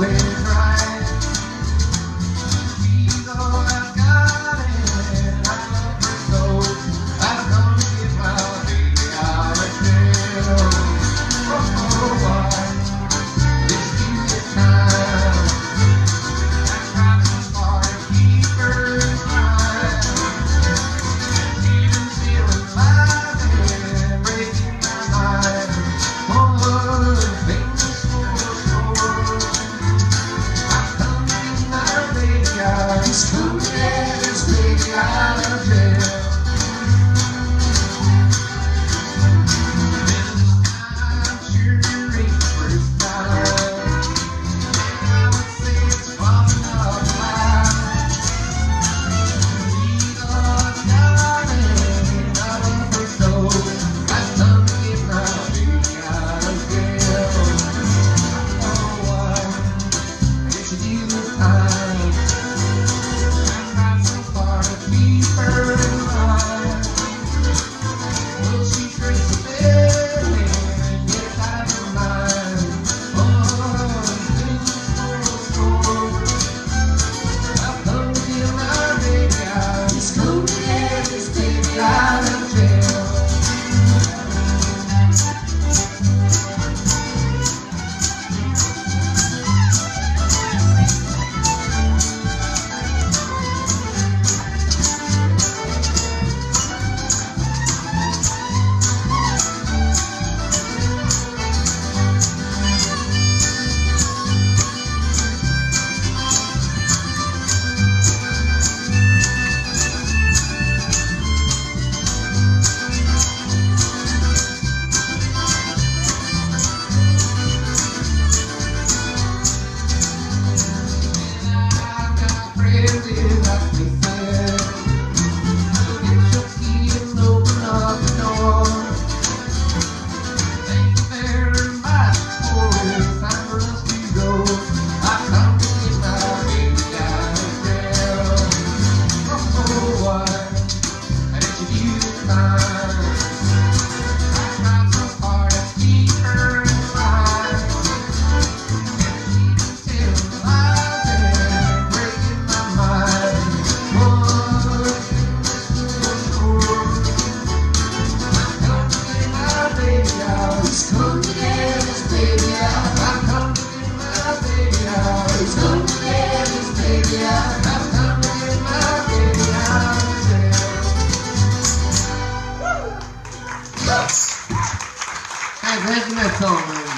clear. In that's that song, man.